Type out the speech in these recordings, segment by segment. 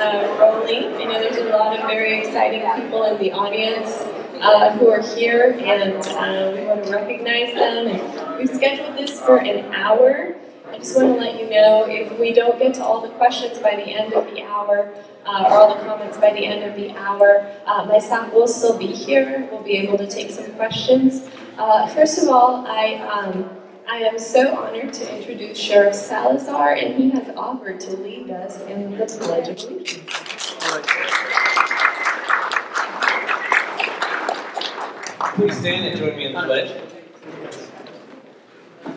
uh, rolling. I know there's a lot of very exciting people in the audience uh, who are here, and uh, we want to recognize them. And we've scheduled this for an hour. I just want to let you know if we don't get to all the questions by the end of the hour, uh, or all the comments by the end of the hour, uh, my staff will still be here. We'll be able to take some questions. Uh, first of all, I. Um, I am so honored to introduce Sheriff Salazar, and he has offered to lead us in the Pledge of Allegiance. Please stand and join me in the pledge.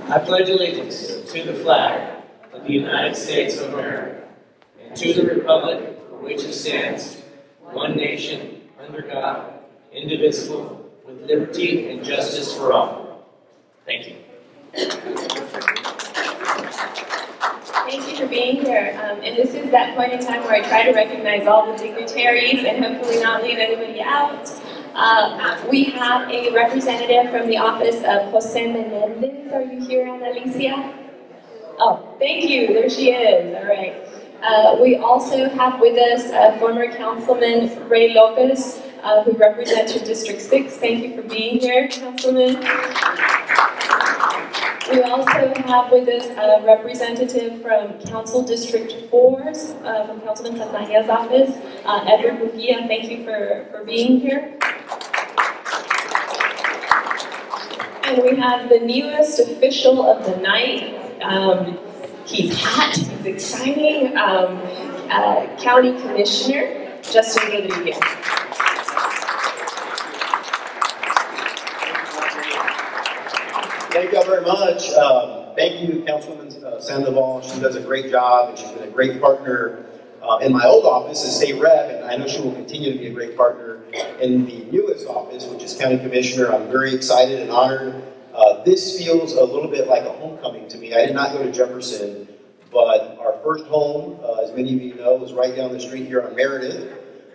I pledge allegiance to the flag of the United States of America and to the republic for which it stands, one nation, under God, indivisible, with liberty and justice for all. Thank you. Thank you for being here. Um, and this is that point in time where I try to recognize all the dignitaries and hopefully not leave anybody out. Uh, we have a representative from the office of Jose Menendez. Are you here, Ana Alicia? Oh, thank you. There she is. All right. Uh, we also have with us uh, former Councilman Ray Lopez, uh, who represents your District 6. Thank you for being here, Councilman. We also have with us a representative from Council District 4, uh, from Councilman Saldana's office, uh, Edward Bugia. Thank you for, for being here. And we have the newest official of the night. Um, he's hot, he's exciting. Um, uh, County Commissioner Justin Rodriguez. Thank y'all very much. Um, thank you, Councilwoman uh, Sandoval. She does a great job, and she's been a great partner uh, in my old office as state rep, and I know she will continue to be a great partner in the newest office, which is county commissioner. I'm very excited and honored. Uh, this feels a little bit like a homecoming to me. I did not go to Jefferson, but our first home, uh, as many of you know, was right down the street here on Meredith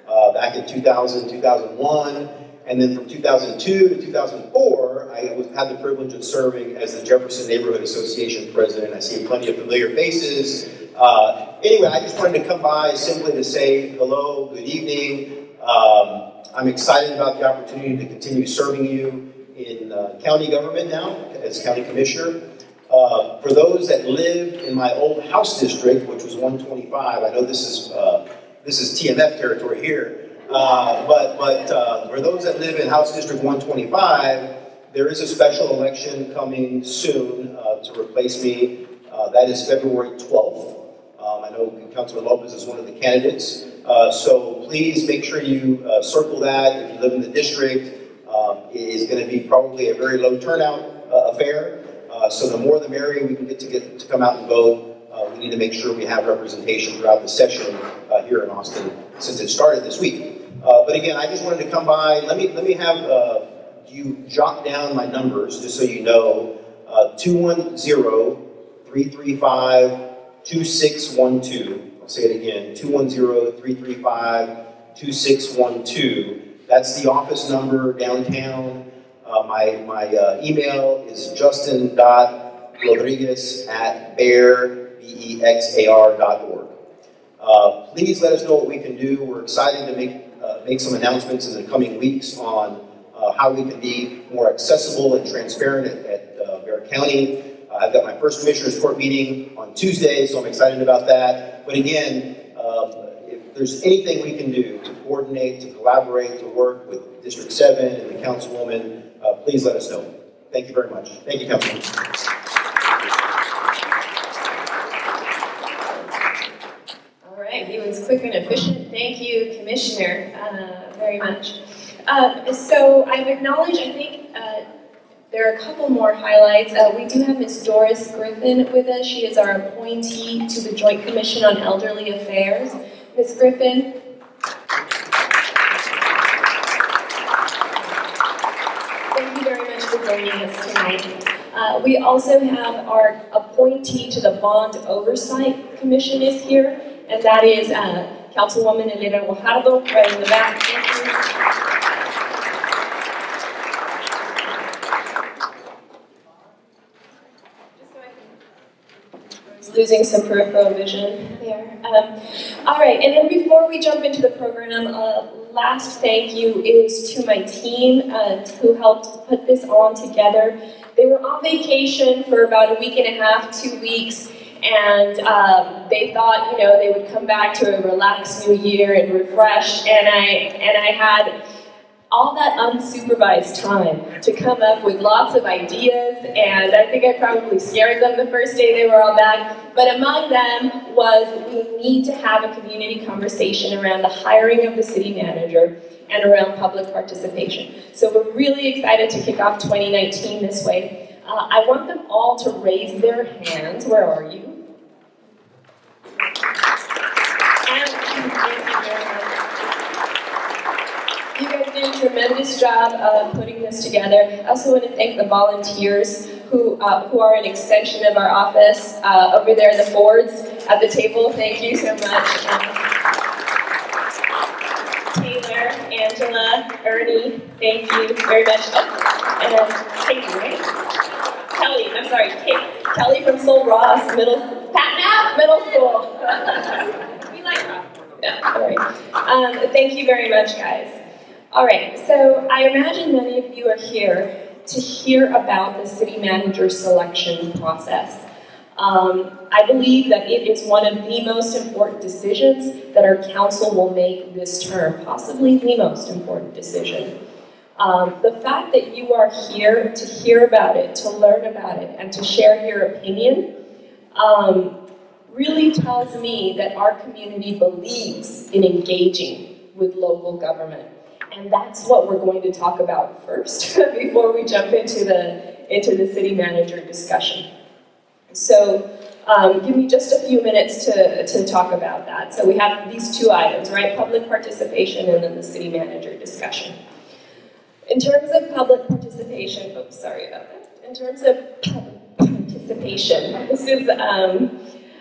uh, back in 2000, 2001. And then from 2002 to 2004, I was, had the privilege of serving as the Jefferson Neighborhood Association president. I see plenty of familiar faces. Uh, anyway, I just wanted to come by simply to say hello, good evening. Um, I'm excited about the opportunity to continue serving you in uh, county government now as county commissioner. Uh, for those that live in my old house district, which was 125, I know this is uh, this is TMF territory here. Uh, but but uh, for those that live in House District 125, there is a special election coming soon uh, to replace me. Uh, that is February 12th. Um, I know Councilman Lopez is one of the candidates. Uh, so please make sure you uh, circle that if you live in the district. Um, it is going to be probably a very low turnout affair. so the more the merrier we can get to get to come out and vote. we need to make sure we have representation throughout the session here in Austin since it started this week. Uh, but again, I just wanted to come by. Let me let me have uh, you jot down my numbers just so you know. Uh, 210-335-2612. I'll say it again. 210-335-2612. That's the office number downtown. Uh, my my uh, email is justin.rodriguez at Bexar, B-E-X-A-R dot org. Uh, please let us know what we can do. We're excited to make uh, make some announcements in the coming weeks on how we can be more accessible and transparent at, at uh, County. Uh, I've got my first Commissioners Court meeting on Tuesday, so I'm excited about that. But again, um, if there's anything we can do to coordinate, to collaborate, to work with District 7 and the Councilwoman, uh, please let us know. Thank you very much. Thank you, Councilwoman. All right, he was quick and efficient. Thank you, Commissioner, uh, very much. Uh, so I've acknowledged, I think, uh, there are a couple more highlights. Uh, we do have Ms. Doris Griffin with us. She is our appointee to the Joint Commission on Elderly Affairs. Ms. Griffin. Thank you very much for joining us tonight. Uh, we also have our appointee to the Bond Oversight Commission is here and that is uh, Councilwoman Elena Guajardo, right in the back. Losing some peripheral vision there. Um, all right, and then before we jump into the program, uh, last thank you is to my team uh, who helped put this on together. They were on vacation for about a week and a half, two weeks, and um, they thought, you know, they would come back to a relaxed new year and refresh, and I and I had all that unsupervised time to come up with lots of ideas, and I think I probably scared them the first day they were all back. But among them was we need to have a community conversation around the hiring of the city manager and around public participation. So we're really excited to kick off 2019 this way. Uh, I want them all to raise their hands. Where are you? And very much. You guys did a tremendous job of putting this together. I also want to thank the volunteers who, uh, who are an extension of our office uh, over there, the Fords at the table. Thank you so much. Um, Taylor, Angela, Ernie, thank you very much. Oh, and then Katie, right? Kelly, I'm sorry, Kate, Kelly from Sul Ross Middle, Pat Middle School. we like Ross. Yeah, right. Um, thank you very much, guys. All right, so I imagine many of you are here to hear about the city manager selection process. Um, I believe that it is one of the most important decisions that our council will make this term, possibly the most important decision. Um, the fact that you are here to hear about it, to learn about it, and to share your opinion um, really tells me that our community believes in engaging with local government. And that's what we're going to talk about first before we jump into the, into the city manager discussion. So um, give me just a few minutes to, to talk about that. So we have these two items, right? Public participation and then the city manager discussion. In terms of public participation, oops, sorry about that. In terms of public participation, this is um,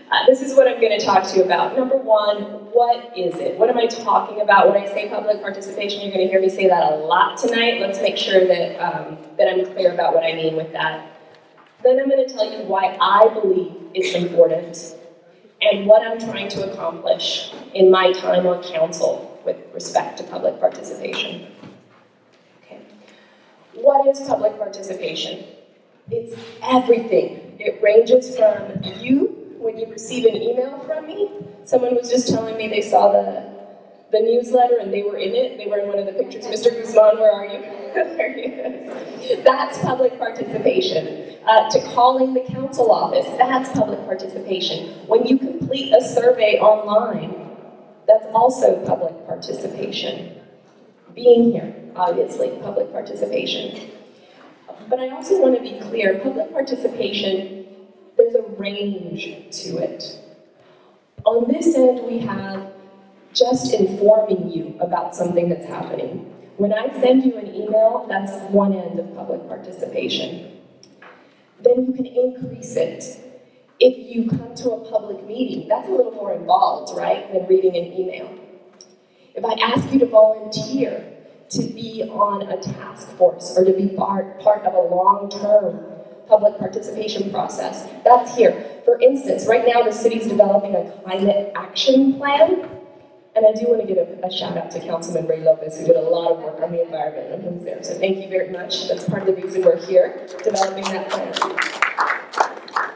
uh, this is what I'm going to talk to you about. Number one, what is it? What am I talking about when I say public participation? You're going to hear me say that a lot tonight. Let's make sure that, um, that I'm clear about what I mean with that. Then I'm going to tell you why I believe it's important and what I'm trying to accomplish in my time on council with respect to public participation. Okay. What is public participation? It's everything. It ranges from you you receive an email from me. Someone was just telling me they saw the the newsletter and they were in it. They were in one of the pictures. Mr. Guzman, where are you? there he is. That's public participation. Uh, to calling the council office, that's public participation. When you complete a survey online, that's also public participation. Being here, obviously, public participation. But I also want to be clear, public participation there's a range to it. On this end, we have just informing you about something that's happening. When I send you an email, that's one end of public participation. Then you can increase it. If you come to a public meeting, that's a little more involved, right, than reading an email. If I ask you to volunteer to be on a task force or to be part, part of a long-term public participation process. That's here. For instance, right now the city's developing a climate action plan. And I do want to give a, a, shout out to Councilman Ray Lopez, who did a lot of work on the environment and who's there. So thank you very much. That's part of the reason we're here, developing that plan.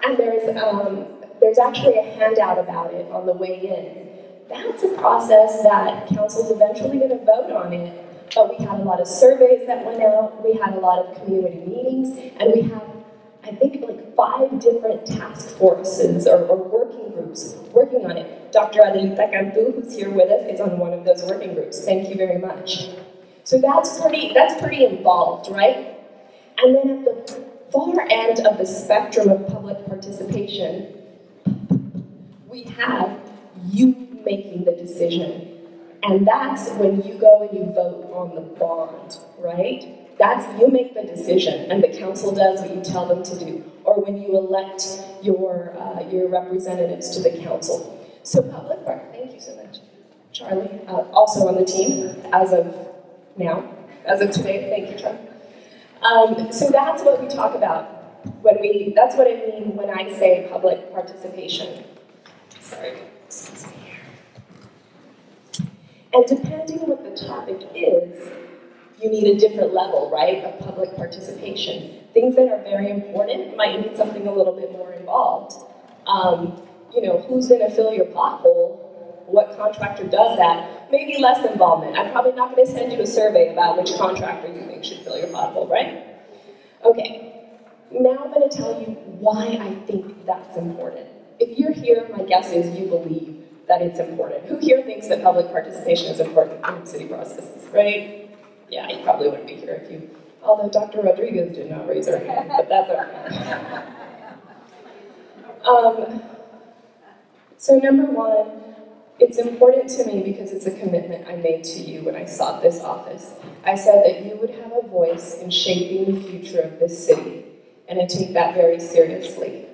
And there's, um, there's actually a handout about it on the way in. That's a process that council's eventually going to vote on it, but we had a lot of surveys that went out, we had a lot of community meetings, and we have I think like five different task forces or, or, working groups working on it. Dr. Adelita Cantu, who's here with us, is on one of those working groups. Thank you very much. So that's pretty, that's pretty involved, right? And then at the far end of the spectrum of public participation, we have you making the decision. And that's when you go and you vote on the bond, right? That's, you make the decision, and the council does what you tell them to do, or when you elect your, uh, your representatives to the council. So public part, thank you so much. Charlie, uh, also on the team, as of now, as of today, thank you, Charlie. Um, so that's what we talk about. when we, that's what I mean when I say public participation. Sorry. And depending what the topic is, you need a different level, right, of public participation. Things that are very important might need something a little bit more involved. Um, you know, who's going to fill your pothole? What contractor does that? Maybe less involvement. I'm probably not going to send you a survey about which contractor you think should fill your pothole, right? Okay, now I'm going to tell you why I think that's important. If you're here, my guess is you believe that it's important. Who here thinks that public participation is important in city processes, right? Yeah, you probably wouldn't be here if you, although Dr. Rodriguez did not raise her hand, but that's okay. Um, so number one, it's important to me because it's a commitment I made to you when I sought this office. I said that you would have a voice in shaping the future of this city, and I take that very seriously.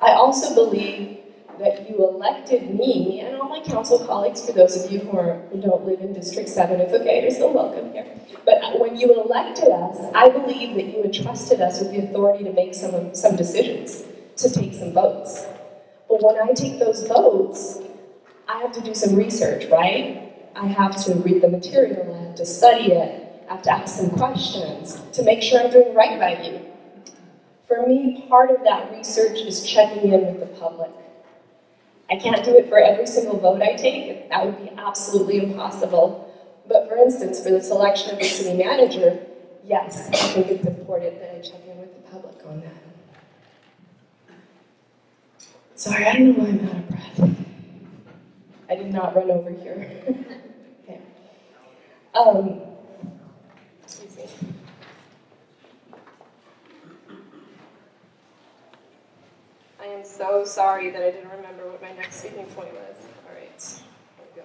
I also believe that you elected me and all my council colleagues, for those of you who, are, who don't live in District 7, it's okay, you're still welcome here. But when you elected us, I believe that you entrusted us with the authority to make some, some decisions, to take some votes. But when I take those votes, I have to do some research, right? I have to read the material, I have to study it, I have to ask some questions to make sure I'm doing right by you. For me, part of that research is checking in with the public. I can't do it for every single vote I take, that would be absolutely impossible. But for instance, for the selection of the city manager, yes, I think it's important that I check in with the public on that. Sorry, I don't know why I'm out of breath. I did not run over here. okay. Um, excuse me. I am so sorry that I didn't remember what my next speaking point was. All right, here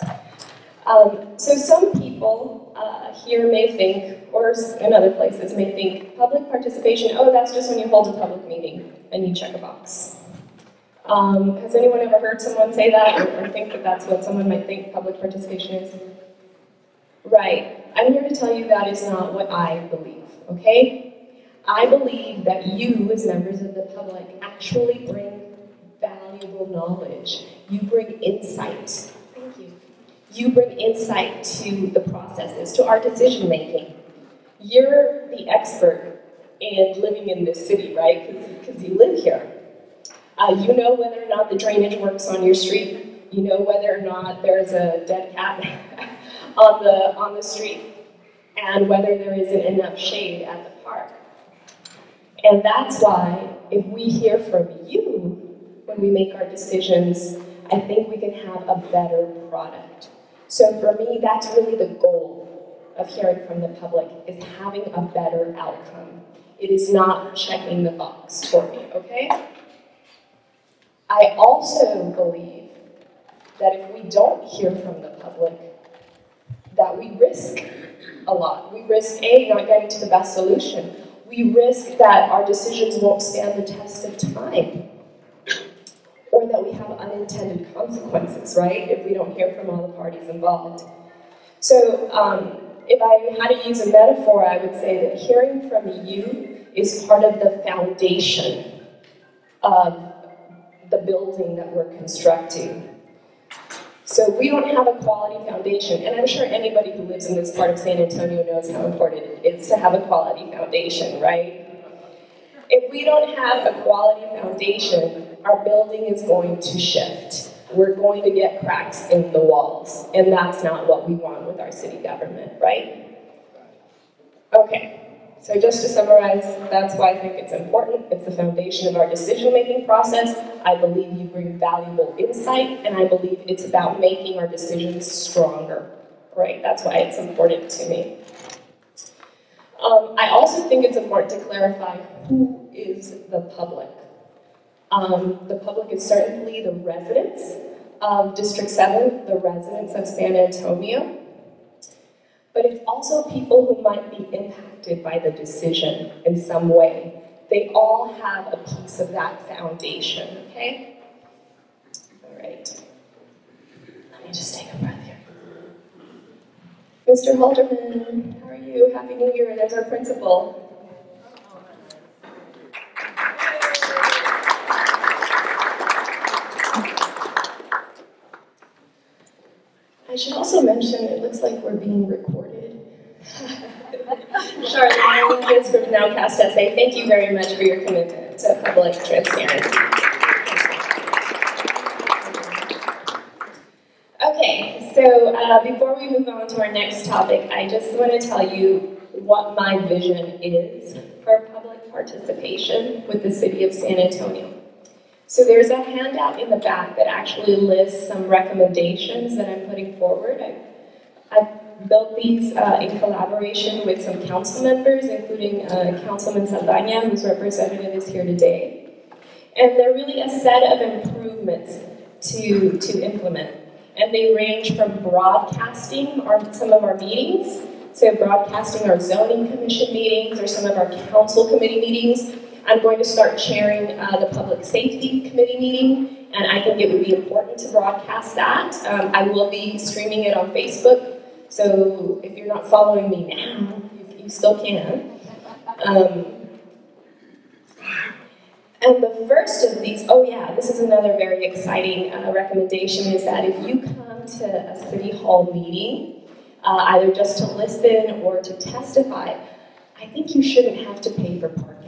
we go. Um, so some people uh, here may think, or in other places may think, public participation, oh, that's just when you hold a public meeting and you check a box. Um, has anyone ever heard someone say that or, think that that's what someone might think public participation is? Right. I'm here to tell you that is not what I believe, okay? I believe that you, as members of the public, actually bring valuable knowledge. You bring insight. Thank you. You bring insight to the processes, to our decision making. You're the expert in living in this city, right? Because you live here. Uh, you know whether or not the drainage works on your street. You know whether or not there's a dead cat on the on the street, and whether there isn't enough shade at the park. And that's why, if we hear from you when we make our decisions, I think we can have a better product. So for me, that's really the goal of hearing from the public, is having a better outcome. It is not checking the box for me, okay? I also believe that if we don't hear from the public, that we risk a lot. We risk A, not getting to the best solution we risk that our decisions won't stand the test of time. Or that we have unintended consequences, right? If we don't hear from all the parties involved. So, um, if I had to use a metaphor, I would say that hearing from you is part of the foundation of the building that we're constructing. So we don't have a quality foundation, and I'm sure anybody who lives in this part of San Antonio knows how important it is to have a quality foundation, right? If we don't have a quality foundation, our building is going to shift. We're going to get cracks in the walls, and that's not what we want with our city government, right? Okay. So just to summarize, that's why I think it's important. It's the foundation of our decision-making process. I believe you bring valuable insight, and I believe it's about making our decisions stronger, right? That's why it's important to me. Um, I also think it's important to clarify who is the public. Um, the public is certainly the residents of District 7, the residents of San Antonio, but it's also people who might be impacted by the decision in some way. They all have a piece of that foundation, okay? All right. Let me just take a breath here. Mr. Halderman, how are you? Happy New Year. There's our principal. I should also mention, it looks like we're being recorded. Charlotte Hernandez from Nowcast SA, thank you very much for your commitment to public transparency. Okay, so uh, before we move on to our next topic, I just want to tell you what my vision is for public participation with the city of San Antonio. So there's a handout in the back that actually lists some recommendations that I'm putting forward. I, I've built these uh, in collaboration with some council members, including uh, Councilman Saldana, whose representative is here today. And they're really a set of improvements to, to implement. And they range from broadcasting our, some of our meetings, so broadcasting our zoning commission meetings or some of our council committee meetings. I'm going to start chairing uh, the public safety committee meeting, and I think it would be important to broadcast that. Um, I will be streaming it on Facebook, so if you're not following me now, you, you still can. Um, and the first of these, oh yeah, this is another very exciting uh, recommendation, is that if you come to a city hall meeting, uh, either just to listen or to testify, I think you shouldn't have to pay for parking.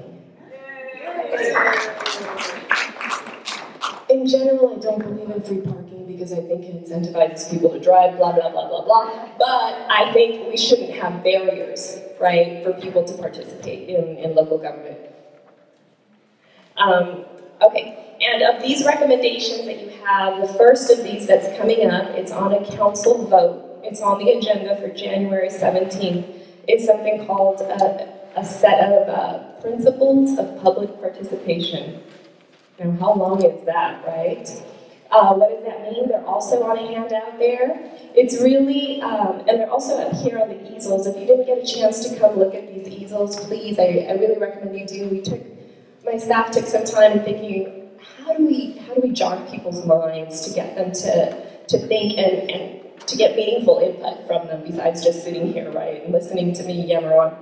In general, I don't believe in free parking because I think it incentivizes people to drive, blah, blah, blah, blah, blah. But I think we shouldn't have barriers, right, for people to participate in, in local government. Um, okay, and of these recommendations that you have, the first of these that's coming up, it's on a council vote. It's on the agenda for January 17th. It's something called a, a set of uh, principles of public participation. Now, how long is that, right? Uh, what does that mean? They're also on a handout there. It's really, um, and they're also up here on the easels. If you didn't get a chance to come look at these easels, please, I, I really recommend you do. We took, my staff took some time thinking, how do we, how do we jog people's minds to get them to, to think and, and to get meaningful input from them besides just sitting here, right, and listening to me yammer on.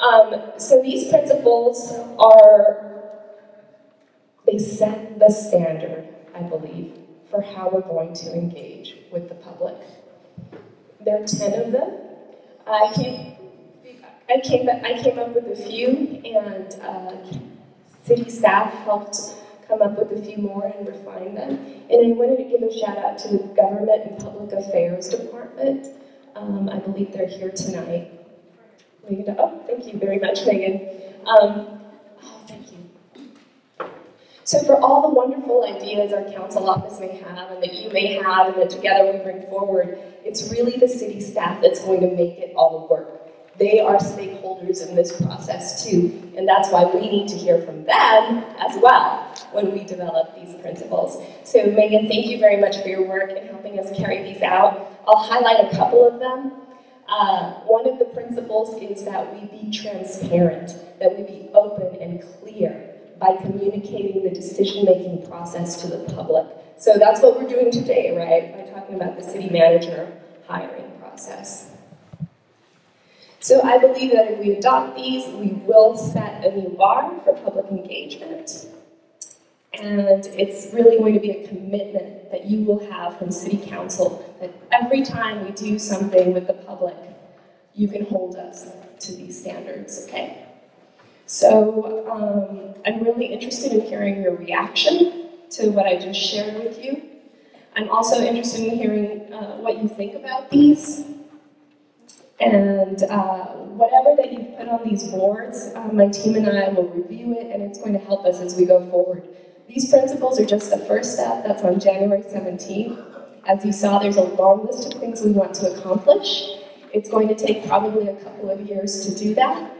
Um, so these principles are, they set the standard, I believe, for how we're going to engage with the public. There are 10 of them. I came, I came, I came up with a few, and uh, city staff helped come up with a few more and refine them. And I wanted to give a shout out to the Government and Public Affairs Department. Um, I believe they're here tonight. Megan, oh, thank you very much, Megan. Um, oh, thank you. So for all the wonderful ideas our council office may have and that you may have and that together we bring forward, it's really the city staff that's going to make it all work. They are stakeholders in this process too, and that's why we need to hear from them as well when we develop these principles. So Megan, thank you very much for your work in helping us carry these out. I'll highlight a couple of them. Uh, one of the principles is that we be transparent, that we be open and clear by communicating the decision-making process to the public. So that's what we're doing today, right? By talking about the city manager hiring process. So I believe that if we adopt these, we will set a new bar for public engagement. And it's really going to be a commitment that you will have from City Council that every time we do something with the public, you can hold us to these standards, okay? So um, I'm really interested in hearing your reaction to what I just shared with you. I'm also interested in hearing uh, what you think about these. And uh, whatever that you've put on these boards, uh, my team and I will review it, and it's going to help us as we go forward. These principles are just the first step. That's on January 17th. As you saw, there's a long list of things we want to accomplish. It's going to take probably a couple of years to do that.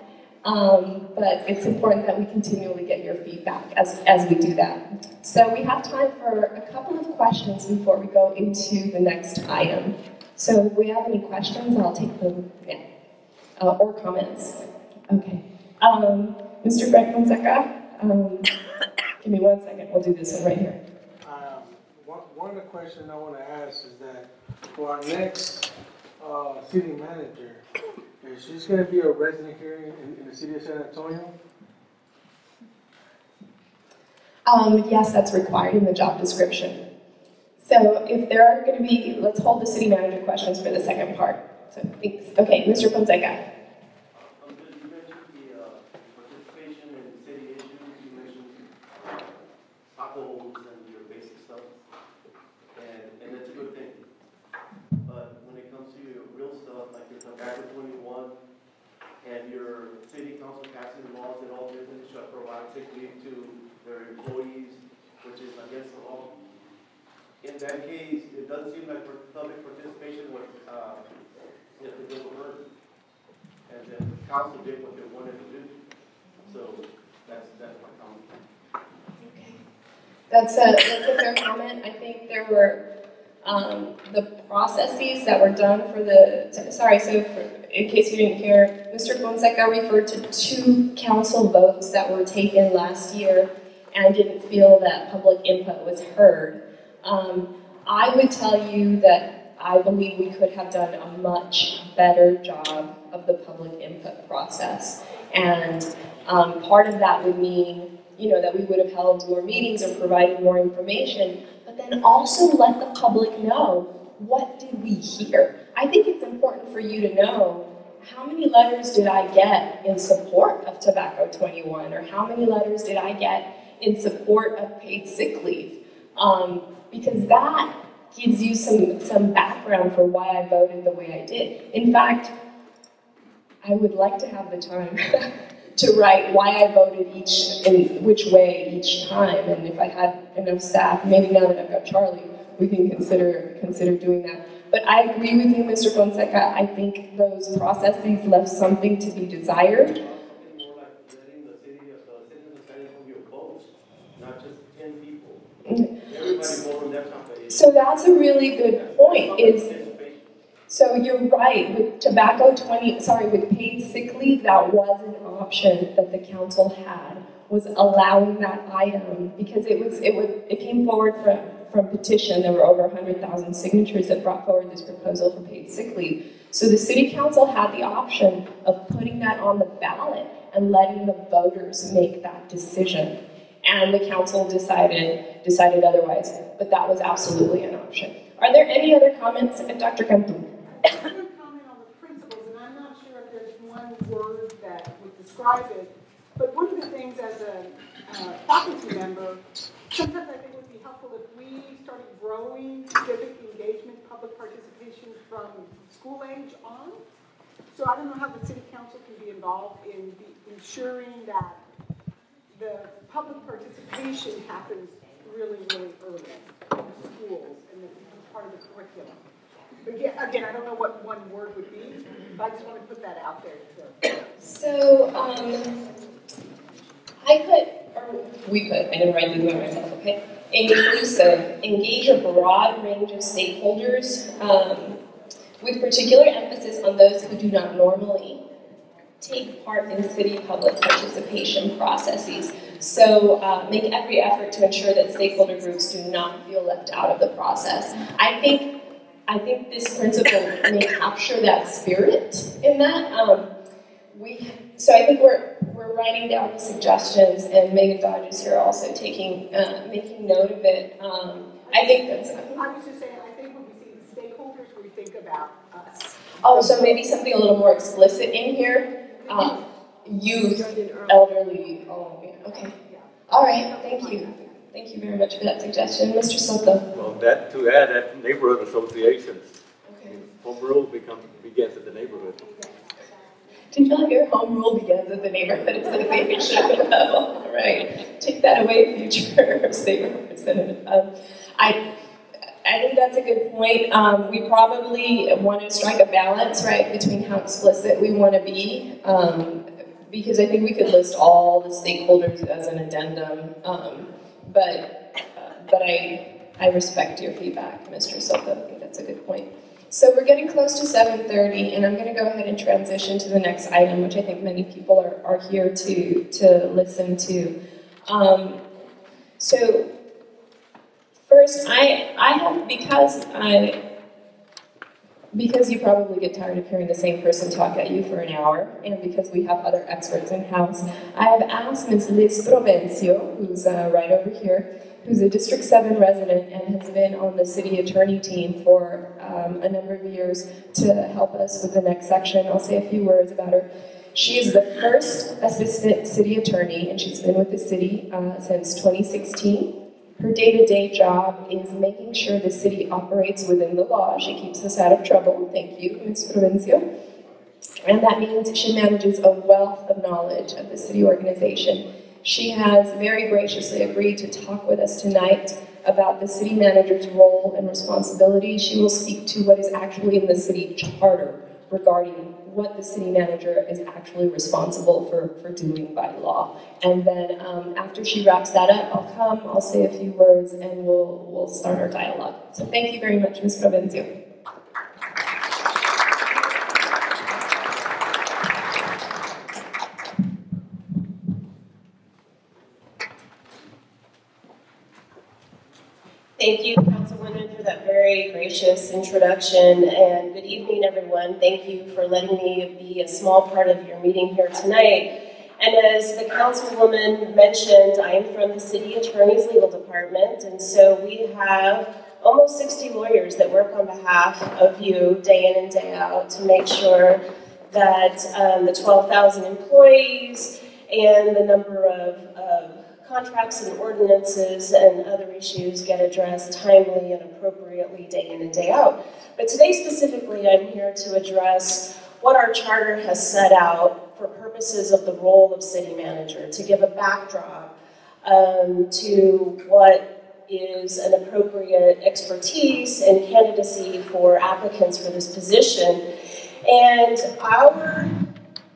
Um, but it's important that we continually get your feedback as, as we do that. So we have time for a couple of questions before we go into the next item. So if we have any questions, I'll take them now. Uh, or comments. Okay. Um, Mr. Frank Fonseca, um, give me one second. We'll do this one right here. One, of the questions I want to ask is that for our next uh, city manager, is she's going to be a resident here in, in the city of San Antonio? Um, yes, that's required in the job description. So if there are gonna be, let's hold the city manager questions for the second part. So thanks. Okay, Mr. Fonseca. Um, but you mentioned the, uh, participation in city issues, you mentioned potholes and your basic stuff, and, and that's a good thing. But when it comes to your real stuff, like your tobacco twenty-one, and your city council passing laws that all businesses shall provide sick leave to their employees, which is against the law. In that case, it doesn't seem like public participation was, uh. And then the council did what they wanted to do. So that's, that's my comment. Okay. That's a, that's a fair comment. I think there were, um, the processes that were done for the, sorry, so for, in case you didn't hear, Mr. Fonseca referred to two council votes that were taken last year and didn't feel that public input was heard. Um, I would tell you that I believe we could have done a much better job of the public input process. And, um, part of that would mean you know, that we would have held more meetings or provided more information, but then also let the public know, what did we hear? I think it's important for you to know, how many letters did I get in support of Tobacco 21? Or how many letters did I get in support of paid sick leave? Um, because that gives you some, some background for why I voted the way I did. In fact, I would like to have the time to write why I voted each in which way each time, and if I had enough staff, maybe now that I've got Charlie, we can consider consider doing that. But I agree with you, Mr. Fonseca. I think those processes left something to be desired. Something more like letting the city, of the citizens decide on your votes, not just ten people. Everybody vote on their topic. So that's a really good point. Is So you're right, with tobacco twenty, sorry, with paid sick leave, that was an option that the council had, was allowing that item, because it was, it would, it came forward from, from petition, there were over hundred thousand signatures that brought forward this proposal for paid sick leave. So the city council had the option of putting that on the ballot and letting the voters make that decision. And the council decided, decided otherwise, but that was absolutely an option. Are there any other comments, Dr. To comment on the principles, and I'm not sure if there's one word that would describe it, but one of the things as a uh, faculty member, sometimes I think it would be helpful if we started growing civic engagement, public participation from school age on. So I don't know how the city council can be involved in ensuring that the public participation happens really, really early in schools and that becomes part of the curriculum. But yeah, again, I don't know what one word would be, but I just want to put that out there. to- So, um, I put, or we put, I didn't write these by myself, okay? Inclusive, engage a broad range of stakeholders, um, with particular emphasis on those who do not normally take part in city public participation processes. So, uh, make every effort to ensure that stakeholder groups do not feel left out of the process. I think, I think this principle may capture that spirit in that. Um, we, so I think we're, we're writing down the suggestions and Megan Dodge is here also taking, uh, making note of it. Um, I think that's, I was just saying, I think when we see the stakeholders, we think about us. oh, so maybe something a little more explicit in here. Um, youth, elderly, oh, okay. All right, thank you. Thank you very much for that suggestion. Mr. Soto? Well, that, to add, that neighborhood associations, Okay. home rule become, begins at the neighborhood. Did y'all hear home rule begins at the neighborhood association level? All right, take that away, future state representative. Um, I, I think that's a good point. Um, we probably want to strike a balance, right, between how explicit we want to be. Um, because I think we could list all the stakeholders as an addendum. Um, but, uh, but I, I respect your feedback, Mr. Soto. I think that's a good point. So we're getting close to 7:30, and I'm going to go ahead and transition to the next item, which I think many people are, are here to to listen to. Um, so first, I I have because I because you probably get tired of hearing the same person talk at you for an hour, and because we have other experts in house, I have asked Ms. Liz Provencio, who's uh, right over here, who's a District 7 resident and has been on the city attorney team for um, a number of years to help us with the next section. I'll say a few words about her. She is the first assistant city attorney, and she's been with the city uh, since 2016. Her day-to-day job is making sure the city operates within the law. She keeps us out of trouble. Thank you, Ms. Provencio. And that means she manages a wealth of knowledge of the city organization. She has very graciously agreed to talk with us tonight about the city manager's role and responsibility. She will speak to what is actually in the city charter regarding what the city manager is actually responsible for, for doing by law. And then um, after she wraps that up, I'll come, I'll say a few words, and we'll, we'll start our dialogue. So thank you very much, Ms. Provencio. Thank you, Councilwoman, for that very gracious introduction, and good evening, everyone. Thank you for letting me be a small part of your meeting here tonight. And as the Councilwoman mentioned, I am from the City Attorney's Legal Department, and so we have almost 60 lawyers that work on behalf of you day in and day out to make sure that um, the 12,000 employees and the number of, of contracts and ordinances and other issues get addressed timely and appropriately day in and day out. But today specifically, I'm here to address what our charter has set out for purposes of the role of city manager, to give a backdrop um, to what is an appropriate expertise and candidacy for applicants for this position. And our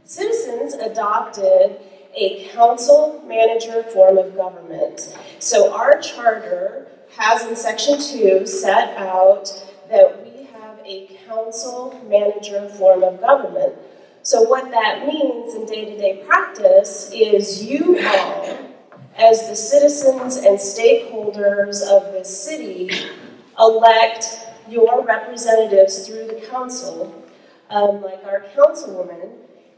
citizens adopted a council manager form of government. So our charter has in section two set out that we have a council manager form of government. So what that means in day-to-day practice is you all, as the citizens and stakeholders of this city, elect your representatives through the council, um, like our councilwoman,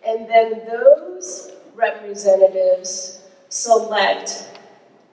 and then those representatives select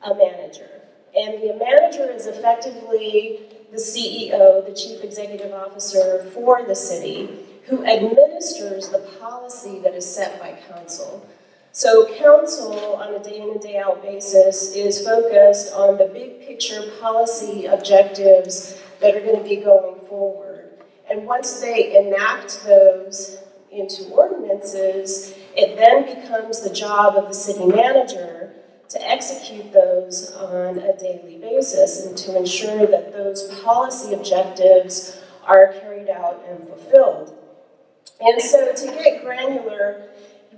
a manager. And the manager is effectively the CEO, the chief executive officer for the city, who administers the policy that is set by council. So council, on a day in and day out basis, is focused on the big picture policy objectives that are going to be going forward. And once they enact those into ordinances, it then becomes the job of the city manager to execute those on a daily basis and to ensure that those policy objectives are carried out and fulfilled. And so to get granular,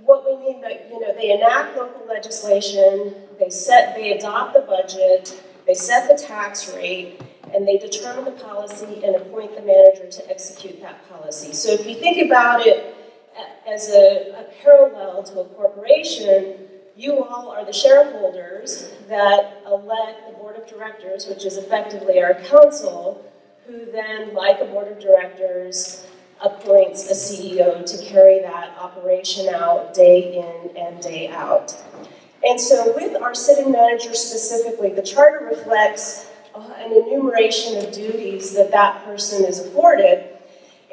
what we mean by, you know, they enact local legislation, they set, they adopt the budget, they set the tax rate, and they determine the policy and appoint the manager to execute that policy. So if you think about it as a, a parallel to a corporation, you all are the shareholders that elect the board of directors, which is effectively our council, who then, like a board of directors, appoints a CEO to carry that operation out day in and day out. And so, with our city manager specifically, the charter reflects an enumeration of duties that that person is afforded.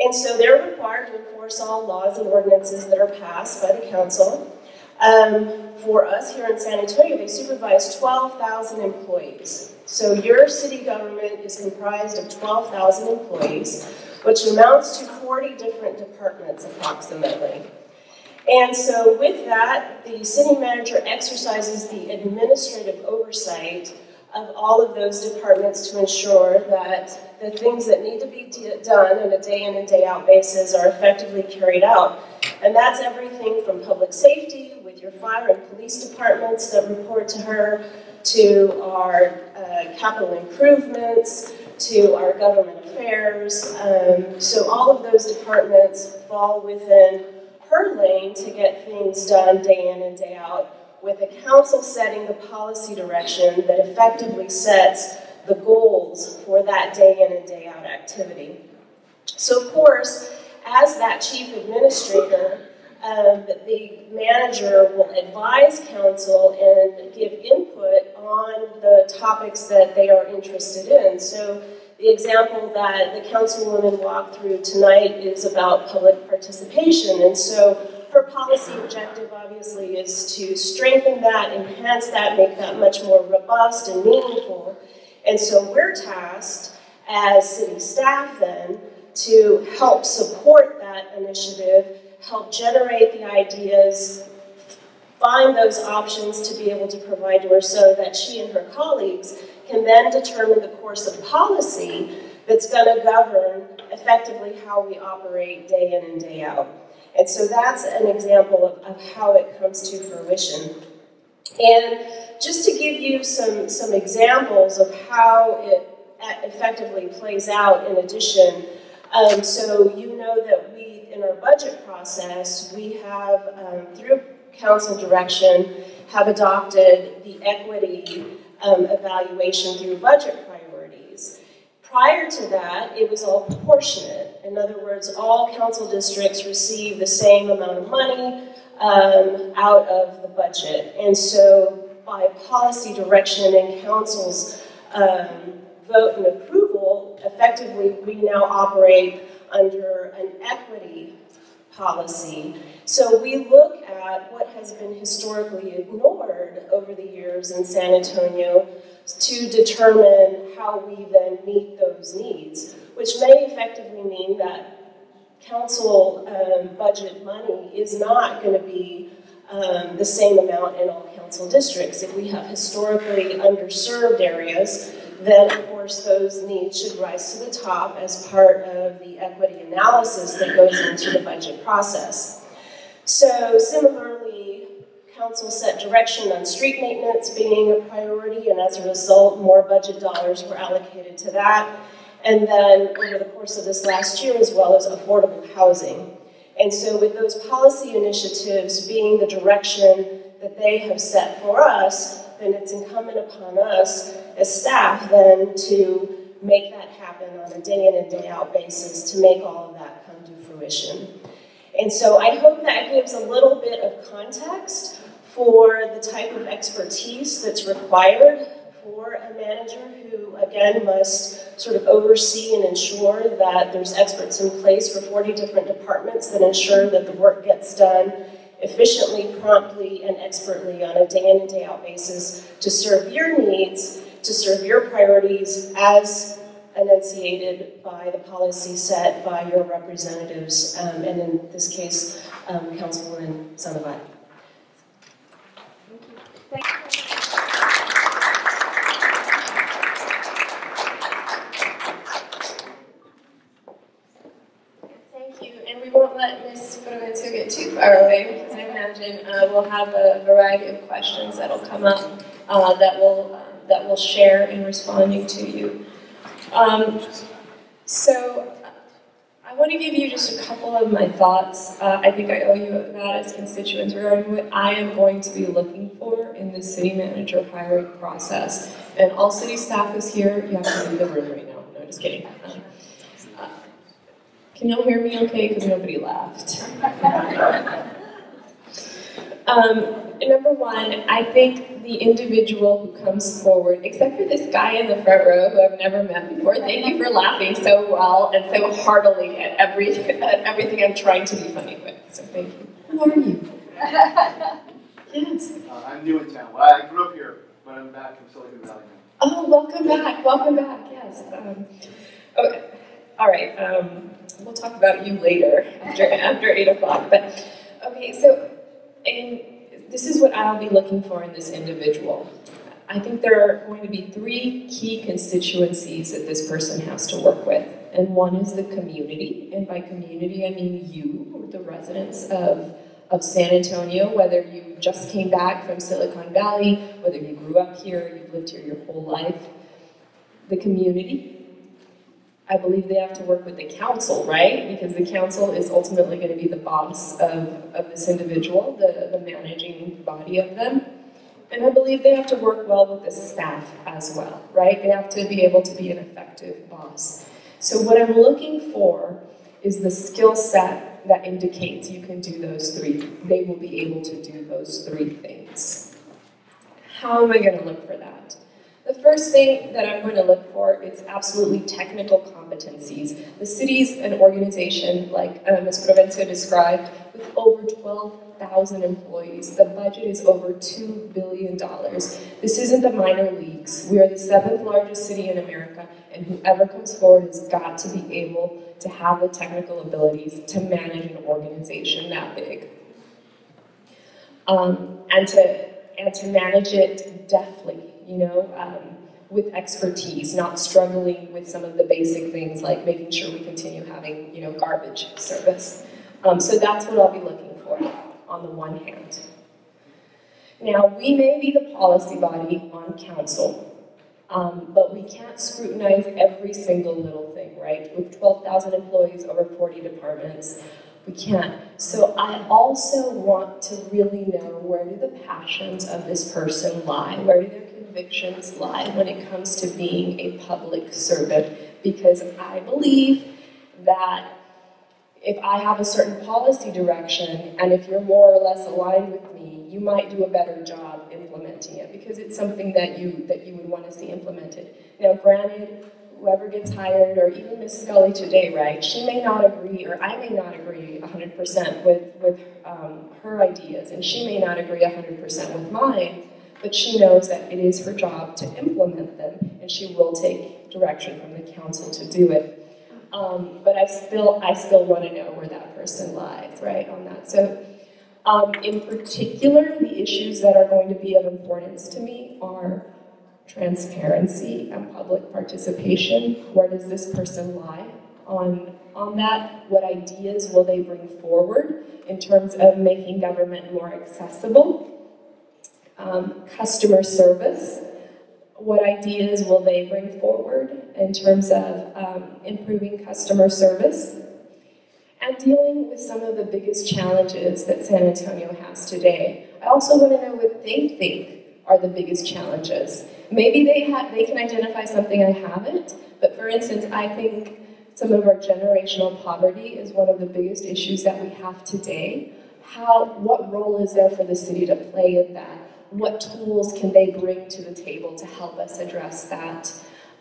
And so, they're required to enforce all laws and ordinances that are passed by the council. Um, for us here in San Antonio, they supervise 12,000 employees. So your city government is comprised of 12,000 employees, which amounts to 40 different departments approximately. And so with that, the city manager exercises the administrative oversight of all of those departments to ensure that the things that need to be done on a day in and day out basis are effectively carried out. And that's everything from public safety with your fire and police departments that report to her, to our uh, capital improvements, to our government affairs. Um, so all of those departments fall within her lane to get things done day in and day out with the council setting the policy direction that effectively sets the goals for that day in and day out activity. So, of course, as that chief administrator, um, the manager will advise council and give input on the topics that they are interested in. So the example that the councilwoman walked through tonight is about public participation. And so her policy objective obviously is to strengthen that, enhance that, make that much more robust and meaningful. And so we're tasked as city staff then to help support that initiative, help generate the ideas, find those options to be able to provide to her so that she and her colleagues can then determine the course of policy that's going to govern effectively how we operate day in and day out. And so that's an example of, of how it comes to fruition. And just to give you some, some examples of how it effectively plays out in addition, um, so you know that we, in our budget process, we have, um, through council direction, have adopted the equity um, evaluation through budget priorities. Prior to that, it was all proportionate. In other words, all council districts receive the same amount of money um, out of the budget. And so by policy direction and council's um, vote and approval, effectively we now operate under an equity policy. So we look at what has been historically ignored over the years in San Antonio to determine how we then meet those needs, which may effectively mean that council um, budget money is not going to be um, the same amount in all council districts. If we have historically underserved areas, then of course those needs should rise to the top as part of the equity analysis that goes into the budget process. So similarly, council set direction on street maintenance being a priority, and as a result, more budget dollars were allocated to that. And then over the course of this last year, as well as affordable housing. And so with those policy initiatives being the direction that they have set for us, then it's incumbent upon us as staff then to make that happen on a day in and day out basis to make all of that come to fruition. And so I hope that gives a little bit of context for the type of expertise that's required for a manager who, again, must sort of oversee and ensure that there's experts in place for 40 different departments that ensure that the work gets done efficiently, promptly, and expertly on a day in and day out basis to serve your needs, to serve your priorities as enunciated by the policy set by your representatives, um, and in this case, um, Councilwoman Sandoval. Thank you. Because I imagine uh, we'll have a variety of questions that'll come up uh, that will uh, that will share in responding to you. Um, so I want to give you just a couple of my thoughts. Uh, I think I owe you that as constituents regarding what I am going to be looking for in the city manager hiring process. And all city staff is here. You have to leave the room right now. No, just kidding. Um, can y'all hear me okay? Because nobody laughed. um, number one, I think the individual who comes forward, except for this guy in the front row who I've never met before, thank you for laughing so well and so heartily at, every, at everything I'm trying to be funny with. So thank you. Who are you? yes. Uh, I'm new in town. Well, I grew up here, but I'm back from Silicon Valley now. Oh, welcome back. Welcome back. Yes. Um, okay. All right. Um, we'll talk about you later after after eight o'clock. But okay. So, and this is what I'll be looking for in this individual. I think there are going to be three key constituencies that this person has to work with. And one is the community. And by community, I mean you, the residents of, of San Antonio, whether you just came back from Silicon Valley, whether you grew up here, you've lived here your whole life. The community. I believe they have to work with the council, right? Because the council is ultimately going to be the boss of, of this individual, the, the managing body of them. And I believe they have to work well with the staff as well, right? They have to be able to be an effective boss. So what I'm looking for is the skill set that, indicates you can do those three, they will be able to do those three things. How am I gonna look for that? The first thing that I'm going to look for is absolutely technical competencies. The city's an organization, like Ms. Provencio described, with over 12,000 employees. The budget is over $2 billion. This isn't the minor leagues. We are the seventh largest city in America, and whoever comes forward has got to be able to have the technical abilities to manage an organization that big. Um, and to and to manage it deftly, you know, um, with expertise, not struggling with some of the basic things like making sure we continue having, you know, garbage service. Um, so that's what I'll be looking for on the one hand. Now, we may be the policy body on council, um, but we can't scrutinize every single little thing, right? With 12,000 employees, over 40 departments, we can't. So I also want to really know where do the passions of this person lie? Where do their convictions lie when it comes to being a public servant? Because I believe that if I have a certain policy direction and if you're more or less aligned with me, you might do a better job implementing it because it's something that you that you would want to see implemented. Now granted, whoever gets hired, or even Miss Sculley today, right? She may not agree, or I may not agree 100% with, with um, her ideas, and she may not agree 100% with mine, but she knows that it is her job to implement them, and she will take direction from the council to do it. Um, but I still, I still want to know where that person lies, right, on that. So, um, in particular, the issues that are going to be of importance to me are transparency and public participation. Where does this person lie on, on that? What ideas will they bring forward in terms of making government more accessible? Um, customer service. What ideas will they bring forward in terms of um, improving customer service? And dealing with some of the biggest challenges that San Antonio has today. I also want to know what they think are the biggest challenges. Maybe they have they can identify something I haven't, but for instance, I think some of our generational poverty is one of the biggest issues that we have today. How what role is there for the city to play in that? What tools can they bring to the table to help us address that?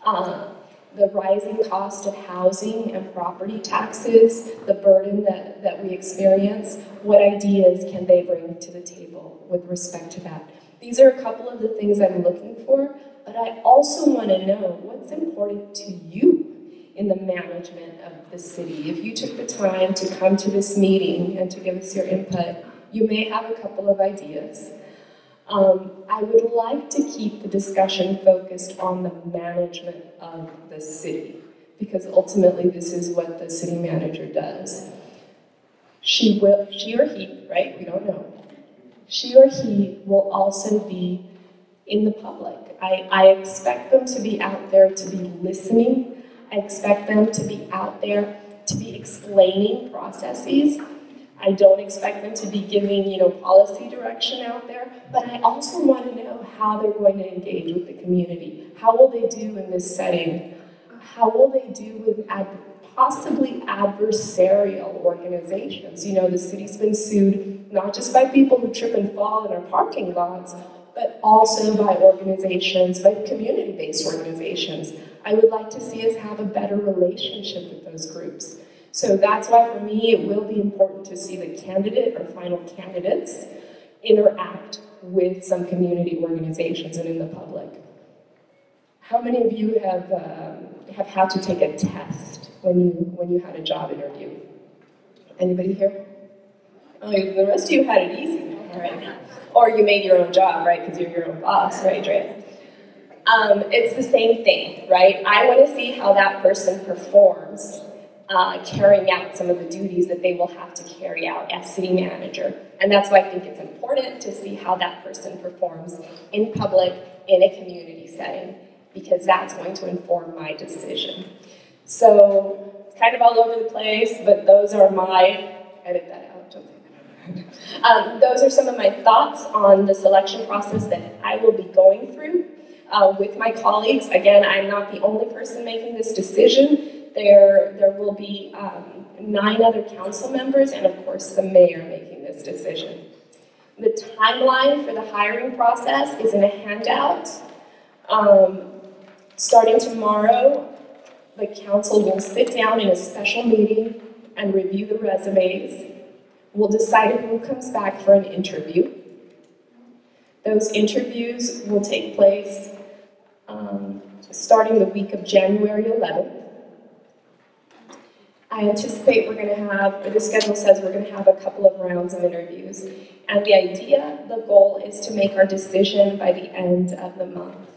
Um, the rising cost of housing and property taxes, the burden that, that we experience, what ideas can they bring to the table with respect to that? These are a couple of the things I'm looking for, but I also want to know what's important to you in the management of the city. If you took the time to come to this meeting and to give us your input, you may have a couple of ideas. Um, I would like to keep the discussion focused on the management of the city, because ultimately this is what the city manager does. She will, she or he, right? We don't know she or he will also be in the public. I, I expect them to be out there to be listening. I expect them to be out there to be explaining processes. I don't expect them to be giving, you know, policy direction out there, but I also want to know how they're going to engage with the community. How will they do in this setting? How will they do with possibly adversarial organizations? You know, the city's been sued not just by people who trip and fall in our parking lots, but also by organizations, by community-based organizations. I would like to see us have a better relationship with those groups. So that's why for me it will be important to see the candidate or final candidates interact with some community organizations and in the public. How many of you have, um, have had to take a test when you, when you had a job interview? Anybody here? Oh, the rest of you had it easy, right? Or you made your own job, right? Because you're your own boss, right, Drea? Um, it's the same thing, right? I want to see how that person performs uh, carrying out some of the duties that they will have to carry out as city manager. And that's why I think it's important to see how that person performs in public, in a community setting, because that's going to inform my decision. So it's kind of all over the place, but those are my, edit that out, don't um, those are some of my thoughts on the selection process that I will be going through uh, with my colleagues. Again, I'm not the only person making this decision. There, there will be um, nine other council members, and of course, the mayor making this decision. The timeline for the hiring process is in a handout. Um, starting tomorrow, the council will sit down in a special meeting and review the resumes. We'll decide who comes back for an interview. Those interviews will take place um, starting the week of January 11th. I anticipate we're going to have, the schedule says we're going to have a couple of rounds of interviews. And the idea, the goal is to make our decision by the end of the month.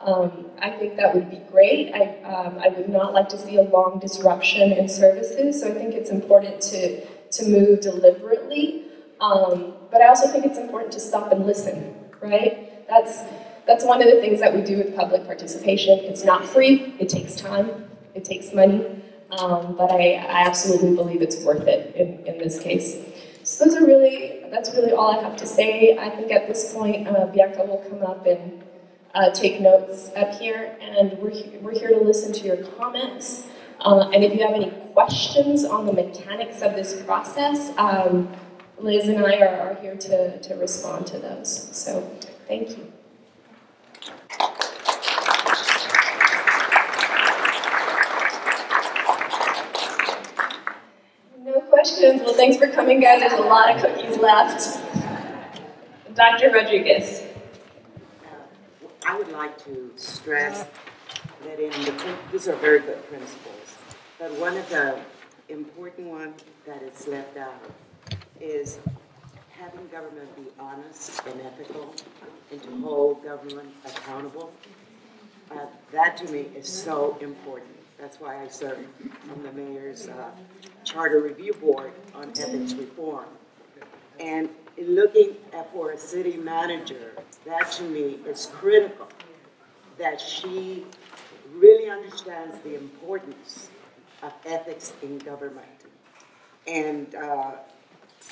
Um, I think that would be great. I, um, I would not like to see a long disruption in services, so I think it's important to, to move deliberately. Um, but I also think it's important to stop and listen, right? That's, that's one of the things that we do with public participation. It's not free, it takes time, it takes money, um, but I, I absolutely believe it's worth it in, in this case. So those are really, that's really all I have to say. I think at this point, uh, Bianca will come up and uh, take notes up here, and we're, we're here to listen to your comments. Uh, and if you have any questions on the mechanics of this process, um, Liz and I are, are here to, to respond to those. So, thank you. No questions. Well, thanks for coming, guys. There's a lot of cookies left. Dr. Rodriguez. I would like to stress that in the, these are very good principles, but one of the important ones that is left out is having government be honest and ethical and to hold government accountable. Uh, That to me is so important. That's why I serve on the mayor's uh, charter review board on ethics reform. And looking at for a city manager, that to me is critical, that she really understands the importance of ethics in government. And uh,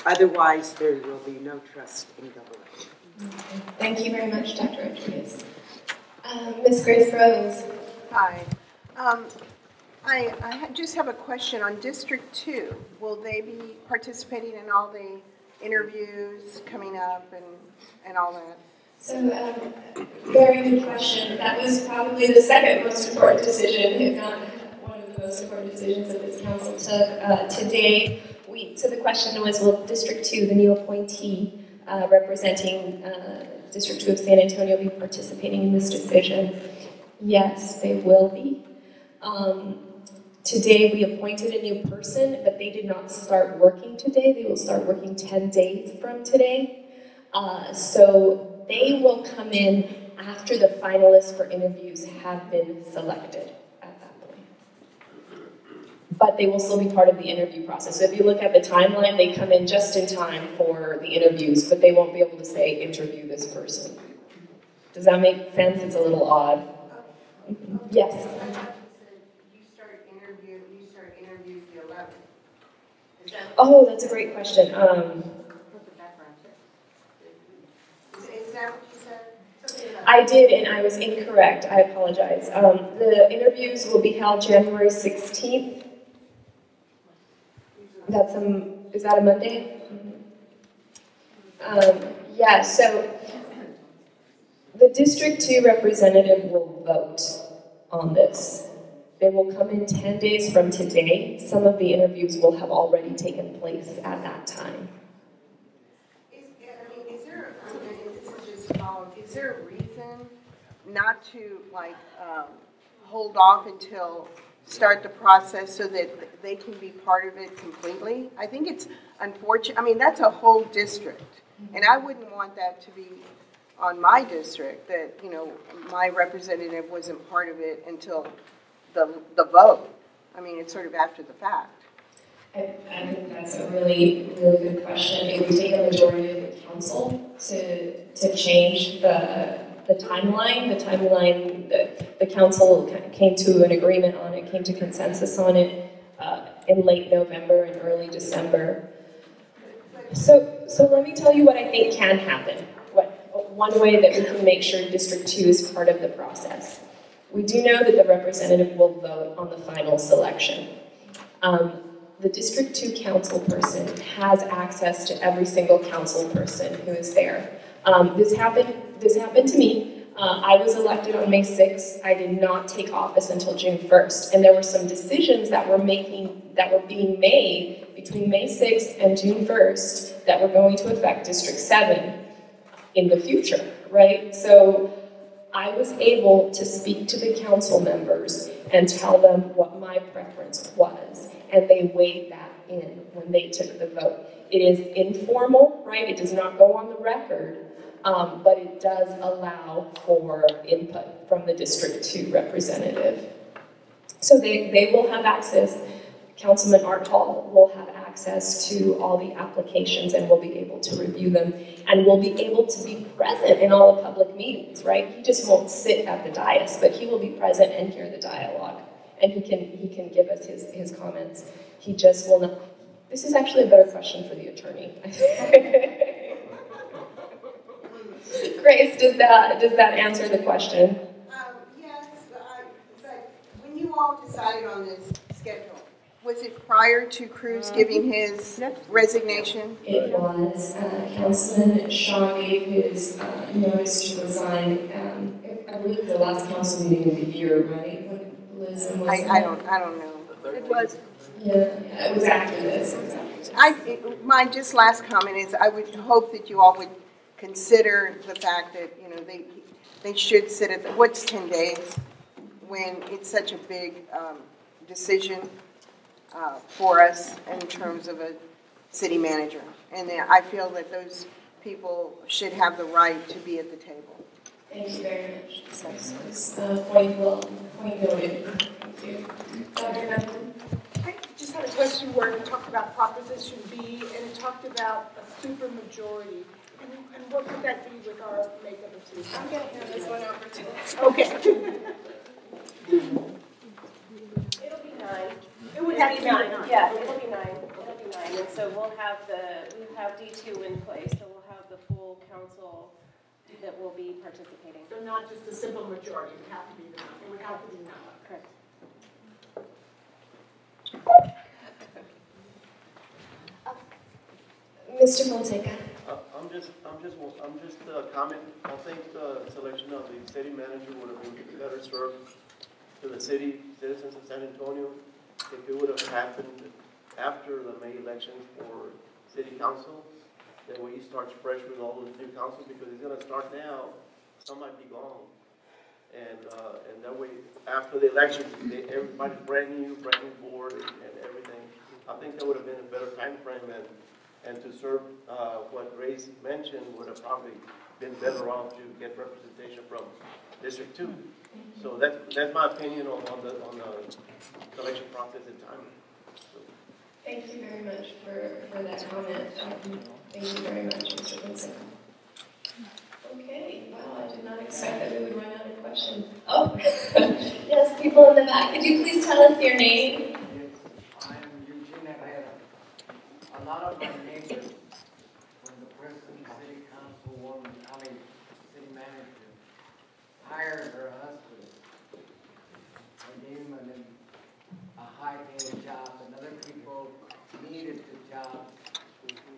otherwise, there will be no trust in government. Thank you very much, Dr. Rodriguez. Um, Ms. Grace Rose. Hi. Um, I, I just have a question on District Two. Will they be participating in all the interviews coming up and, and all that? So, um, very good question. That was probably the second most important decision, if not one of the most important decisions that this council took. Uh, today, we, so the question was, will District Two, the new appointee, uh, representing, uh, District Two of San Antonio be participating in this decision? Yes, they will be. Um, today, we appointed a new person, but they did not start working today. They will start working ten days from today. Uh, so they will come in after the finalists for interviews have been selected at that point. But they will still be part of the interview process. So if you look at the timeline, they come in just in time for the interviews, but they won't be able to say, interview this person. Does that make sense? It's a little odd. Mhm. Yes. You start interview, you start interviews the eleventh. Is that Oh, that's a great question. Um, I did, and I was incorrect. I apologize. Um, the interviews will be held January 16th. That's a, is that a Monday? Um, yeah, so the District 2 representative will vote on this. They will come in 10 days from today. Some of the interviews will have already taken place at that time. Is, I mean, is there, there a reason not to, like, um, hold off until, start the process so that they can be part of it completely? I think it's unfortunate, I mean, that's a whole district, and I wouldn't want that to be on my district, that, you know, my representative wasn't part of it until the, the vote. I mean, it's sort of after the fact. I, I think that's a really, really good question. It would take a majority of the council to, to change the, the timeline. The timeline, the, the council came to an agreement on it, came to consensus on it uh, in late November and early December. So, so let me tell you what I think can happen. What, one way that we can make sure District Two is part of the process. We do know that the representative will vote on the final selection. Um, the District Two council person has access to every single council person who is there. Um, this happened, this happened to me. Uh, I was elected on May sixth. I did not take office until June first. And there were some decisions that were making, that were being made between May sixth and June first that were going to affect District Seven in the future, right? So I was able to speak to the council members and tell them what my preference was, and they weighed that in when they took the vote. It is informal, right? It does not go on the record, um, but it does allow for input from the District Two representative. So they, they will have access, Councilman Art Hall will have access to all the applications and we'll be able to review them and we'll be able to be present in all the public meetings, right? He just won't sit at the dais, but he will be present and hear the dialogue. And he can, he can give us his, his comments. He just will not, this is actually a better question for the attorney. Grace, does that, does that answer the question? Um, yes, but I, but when you all decided on this schedule, was it prior to Cruz giving his resignation? It was, uh, Councilman Shaw gave his, uh, notice to resign, um, I believe the last council meeting of the year, right? Liz, was I, I don't, I don't know. It was. Yeah, yeah, it was after this, it was after this. I, my just last comment is, I would hope that you all would consider the fact that, you know, they, they should sit at, the what's ten days? When it's such a big, um, decision, uh, for us in terms of a city manager. And I feel that those people should have the right to be at the table. Thank you very much. That's, uh, point well, point noted. Thank you. Dr. Duncan? I just had a question where it talked about Proposition B, and it talked about a supermajority. And, and what would that be with our makeup of city? I'm gonna hand this one over to, Okay. it'll be nine. It would have to be nine. Yeah, it'll be nine, it'll be nine, and so we'll have the, we have D two in place, so we'll have the full council that will be participating. So not just a simple majority, it would have to be the, it would have to be nine. Correct. Mr. Fonseca? Uh, I'm just, I'm just, I'm just uh, comment, I think the selection of the city manager would have been better served to the city, citizens of San Antonio, if it would have happened after the May elections for city council. That way he starts fresh with all the new councils, because he's gonna start now, some might be gone. And, uh, and that way, after the elections, they, everybody's brand new, brand new board and, and everything. I think that would have been a better time frame and, and to serve, uh, what Grace mentioned would have probably been better off to get representation from District Two. So that's, that's my opinion on, on the, on the selection process and timing. So, Thank you very much for, for that comment. Um, Thank you very much, Mr. Vincent. Okay, wow, I did not expect that we would run out of questions. Oh, yes, people in the back, could you please tell us your name? I am Eugene Herrera. A lot of my neighbors, when the president, city councilwoman, I mean, city manager, hired her husband and gave him an, a high-paying job, and other people needed the job.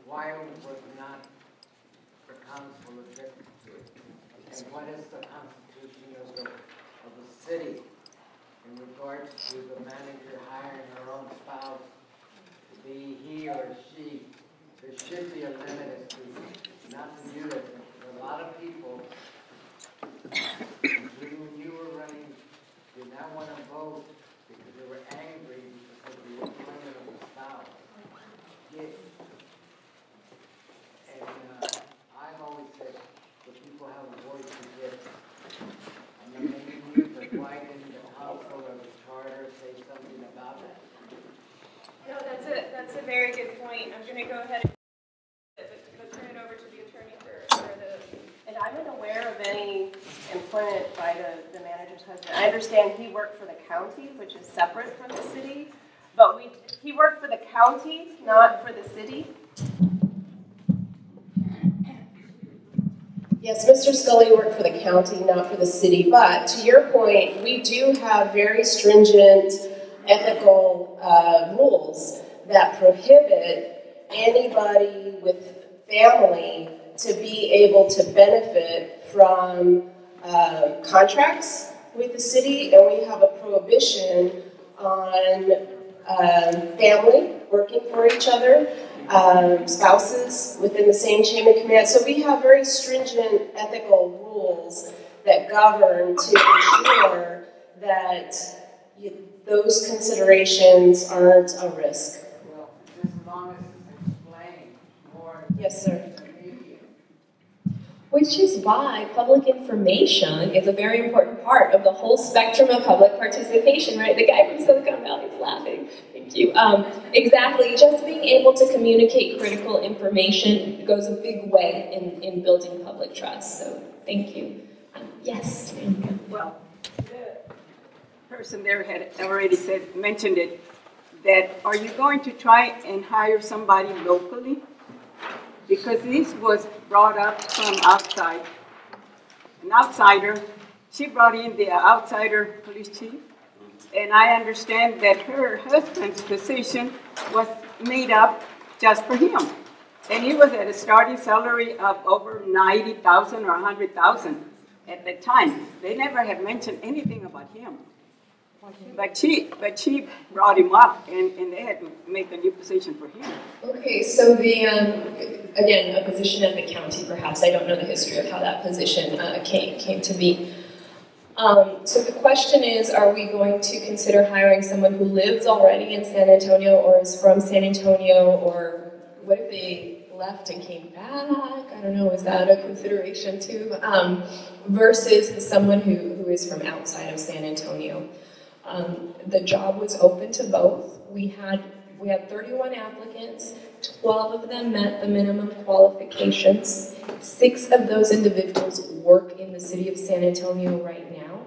Why was not the council objected to? And what is the constitution of the, of the city in regards to the manager hiring her own spouse to be he or she? There should be a limit as to, not to do it, a lot of people, including when you were running, did not want to vote they were angry because the employment of the spouse. Yeah. And, uh, I've always said, the people have a voice to give. And maybe you, but why didn't the council or the charter say something about that? No, that's a, that's a very good point. I'm gonna go ahead and but turn it over to the attorney for, for the, and I'm unaware of any employment by the, the manager's husband. I understand he worked for the county, which is separate from the city, but we, he worked for the county, not for the city. Yes, Mr. Sculley worked for the county, not for the city, but to your point, we do have very stringent ethical uh, rules that prohibit anybody with family to be able to benefit from um, contracts with the city, and we have a prohibition on um, family working for each other, um, spouses within the same chain of command. So we have very stringent ethical rules that govern to ensure that you, those considerations aren't a risk. Well, as long as it's explained more. Yes, sir. Which is why public information is a very important part of the whole spectrum of public participation, right? The guy from Silicon Valley is laughing. Thank you. Um, exactly. Just being able to communicate critical information goes a big way in, in building public trust. So thank you. Um, yes. Well, the person there had already said, mentioned it, that are you going to try and hire somebody locally? Because this was brought up from outside. An outsider, she brought in the outsider police chief. And I understand that her husband's position was made up just for him. And he was at a starting salary of over ninety thousand or a hundred thousand at the time. They never had mentioned anything about him. But she, but she brought him up and, and they had to make a new position for him. Okay, so the, um, again, a position at the county perhaps, I don't know the history of how that position uh, came, came to be. Um, so the question is, are we going to consider hiring someone who lives already in San Antonio or is from San Antonio, or what if they left and came back? I don't know, is that a consideration too? Um, versus someone who, who is from outside of San Antonio. Um, the job was open to both. We had we had 31 applicants. 12 of them met the minimum qualifications. Six of those individuals work in the city of San Antonio right now.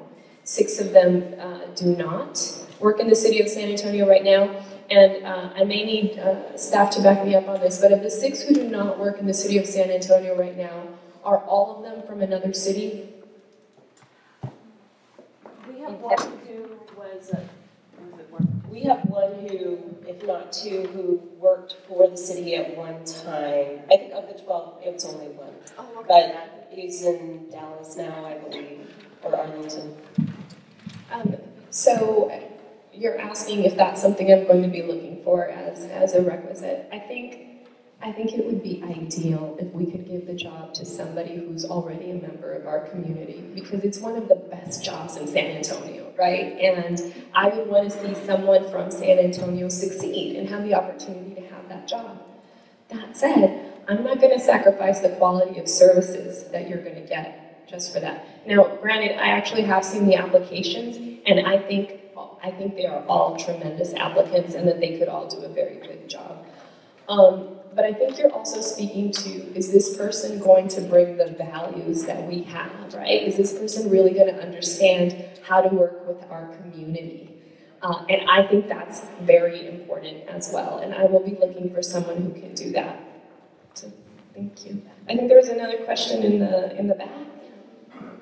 Six of them uh, do not work in the city of San Antonio right now. And uh, I may need uh, staff to back me up on this, but of the six who do not work in the city of San Antonio right now, are all of them from another city? We have one who was, a- who was it, one? We have one who, if not two, who worked for the city at one time. I think of the twelve, it's only one. But he's in Dallas now, I believe, or Arlington. Um, so you're asking if that's something I'm going to be looking for as, as a requisite. I think, I think it would be ideal if we could give the job to somebody who's already a member of our community because it's one of the best jobs in San Antonio, right? And I would want to see someone from San Antonio succeed and have the opportunity to have that job. That said, I'm not going to sacrifice the quality of services that you're going to get just for that. Now, granted, I actually have seen the applications, and I think I think they are all tremendous applicants, and that they could all do a very good job. Um, but I think you're also speaking to is this person going to bring the values that we have, right? Is this person really going to understand how to work with our community? Uh, and I think that's very important as well. And I will be looking for someone who can do that. So, thank you. I think there was another question in the in the back.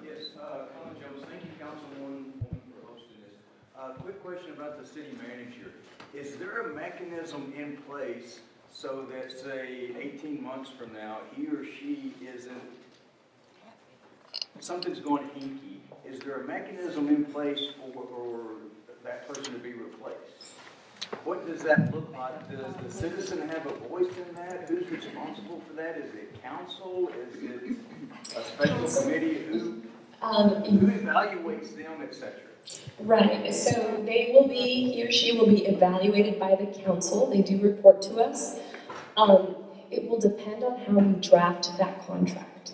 Yes, uh, Colin Jones, thank you, Councilwoman, for hosting this. Uh, quick question about the city manager. Is there a mechanism in place so that, say, eighteen months from now, he or she isn't, something's going hinky? Is there a mechanism in place for, for that person to be replaced? What does that look like? Does the citizen have a voice in that? Who's responsible for that? Is it council? Is it a special committee? Who, Um, who evaluates them, etc.? Right, so they will be, he or she will be evaluated by the council, they do report to us. Um, it will depend on how we draft that contract.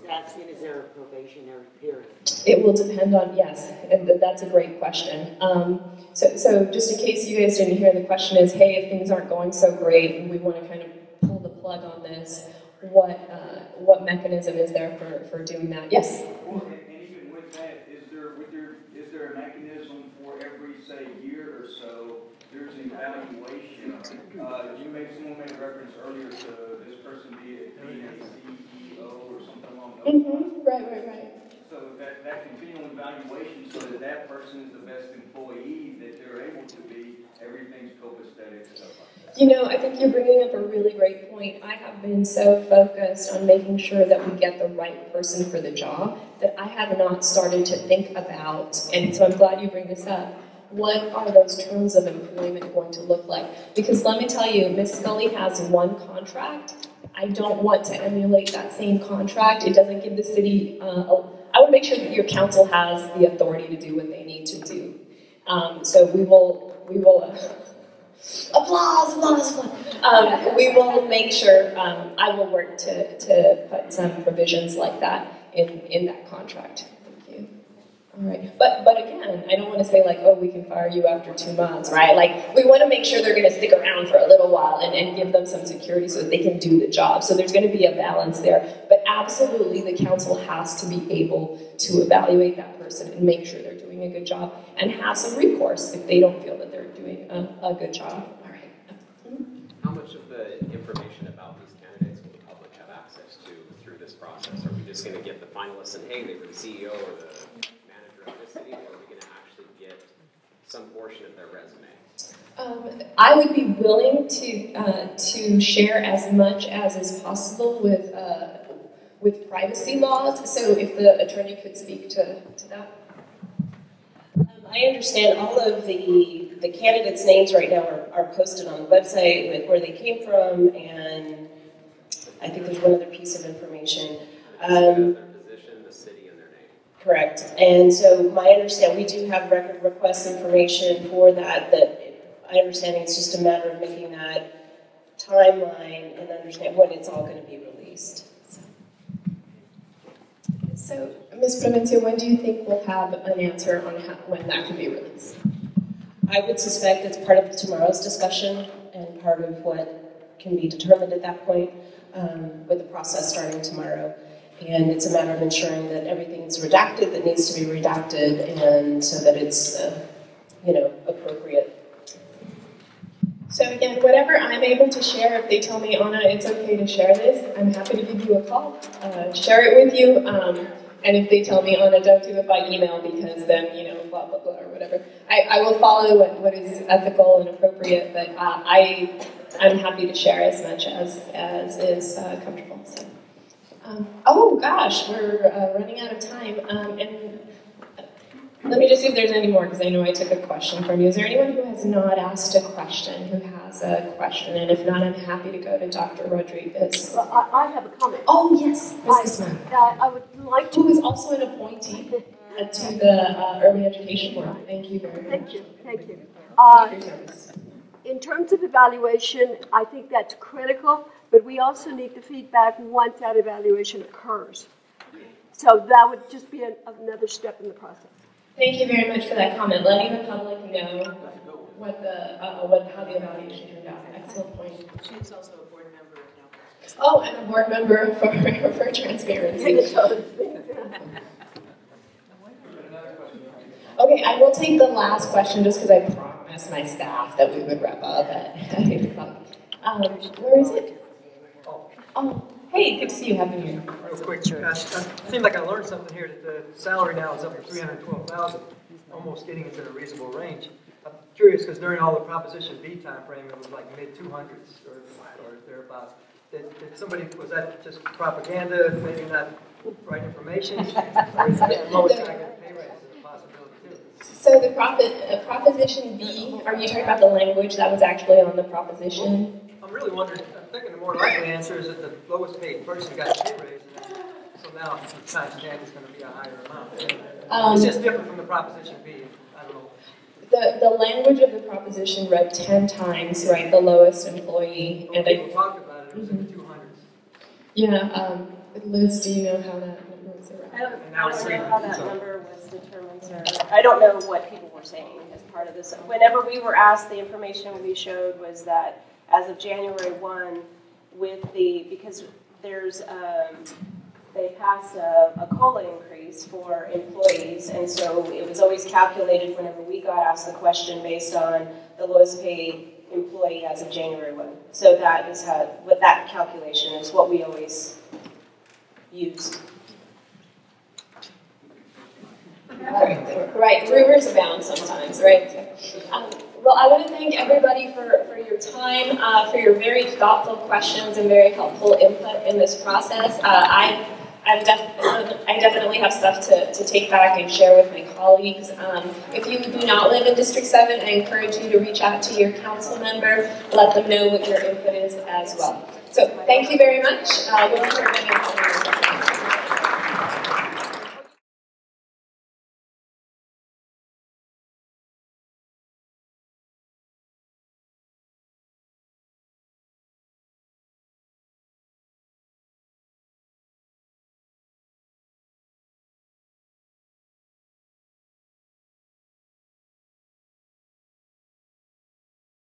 He's asking, is there a probationary period? It will depend on, yes, and that's a great question. Um, so, so just in case you guys didn't hear, the question is, hey, if things aren't going so great and we want to kind of pull the plug on this, what, uh, what mechanism is there for, for doing that? Yes? Well, and, and even with that, is there, with there, is there a mechanism for every, say, year or so, there's an evaluation? Uh, you made, someone made reference earlier to this person being, being a CEO or something along those lines. Mm-hmm, right, right, right. So that, that continual evaluation, so that that person is the best employee that they're able to be, everything's copacetic, stuff like that. You know, I think you're bringing up a really great point. I have been so focused on making sure that we get the right person for the job that I have not started to think about, and so I'm glad you bring this up. What are those terms of employment going to look like? Because let me tell you, Miss Sculley has one contract. I don't want to emulate that same contract. It doesn't give the city, uh, a- I want to make sure that your council has the authority to do what they need to do. Um, so we will, we will, uh, applause, applause, applause. Um, we will make sure, um, I will work to, to put some provisions like that in, in that contract. Thank you. All right, but, but again, I don't want to say like, oh, we can fire you after two months, right? Like, we want to make sure they're going to stick around for a little while and, and give them some security so that they can do the job. So there's going to be a balance there. But absolutely, the council has to be able to evaluate that person and make sure they're doing a good job and have some recourse if they don't feel that they're doing a, a good job. All right. How much of the information about these candidates will the public have access to through this process? Are we just gonna get the finalists and, hey, they were the CEO or the manager of this city, or are we gonna actually get some portion of their resume? Um, I would be willing to, uh, to share as much as is possible with, uh, with privacy laws. So if the attorney could speak to, to that. Um, I understand all of the, the candidates' names right now are, are posted on the website with where they came from, and I think there's one other piece of information. Um, Their position, the city, and their name. Correct. And so my understanding, we do have record request information for that, that I understand it's just a matter of making that timeline and understand when it's all gonna be released. So, Ms. Clemencio, when do you think we'll have an answer on how, when that can be released? I would suspect it's part of tomorrow's discussion and part of what can be determined at that point, um, with the process starting tomorrow. And it's a matter of ensuring that everything's redacted that needs to be redacted and so that it's, uh, you know, appropriate. So again, whatever I'm able to share, if they tell me, Ana, it's okay to share this, I'm happy to give you a call, uh, share it with you. Um, and if they tell me, Ana, don't do it by email because then, you know, blah, blah, blah, or whatever, I, I will follow what, what is ethical and appropriate, but uh, I, I'm happy to share as much as, as is uh, comfortable. So. Um, oh gosh, we're uh, running out of time. Um, and let me just see if there's any more, because I know I took a question from you. Is there anyone who has not asked a question, who has a question? And if not, I'm happy to go to Dr. Rodriguez. Well, I, I have a comment. Oh, yes, I, Mrs. Mann. I, I would like to. Who is also an appointee uh, to the uh, Early Education Board. Thank you very much. Thank you, thank you. Uh, you for your service. in terms of evaluation, I think that's critical, but we also need the feedback once that evaluation occurs. So that would just be an, another step in the process. Thank you very much for that comment, letting the public know what the, uh, what, how the evaluation turned out. Excellent point. She's also a board member now. Oh, and a board member for, for transparency. Okay, I will take the last question just because I promised my staff that we would wrap up at eight o'clock. Um, where is it? Oh, hey, good to see you. Happy New Year. Real quick, uh, it seemed like I learned something here, that the salary now is up to three hundred twelve thousand, almost getting into a reasonable range. I'm curious, because during all the Proposition B time frame, it was like mid two hundreds or, or thereabouts. Did, did somebody, was that just propaganda, maybe not right information? Or is that lowest pay raise is a possibility too? So the propos, uh, Proposition B, are you talking about the language that was actually on the proposition? I'm really wondering, I'm thinking the more likely answer is that the lowest paid person got a pay raise, and then, so now the times chance is gonna be a higher amount. Um, It's just different from the Proposition B, I don't know. The, the language of the proposition read ten times, right, the lowest employee, When and I, people talked about it, it was in the two hundreds. yeah, um, Liz, do you know how that number was I don't, I don't know how that number was determined, sir. I don't know what people were saying as part of this. Whenever we were asked, the information we showed was that as of January one, with the, because there's, um, they passed a, a COLA increase for employees, and so it was always calculated whenever we got asked the question based on the lowest paid employee as of January one. So that is how, what that calculation is what we always use. Right, rumors abound sometimes, right? Um, Well, I want to thank everybody for, for your time, uh, for your very thoughtful questions and very helpful input in this process. Uh, I, I'm def- I definitely have stuff to, to take back and share with my colleagues. Um, if you do not live in District 7, I encourage you to reach out to your council member, let them know what your input is as well. So thank you very much. Uh,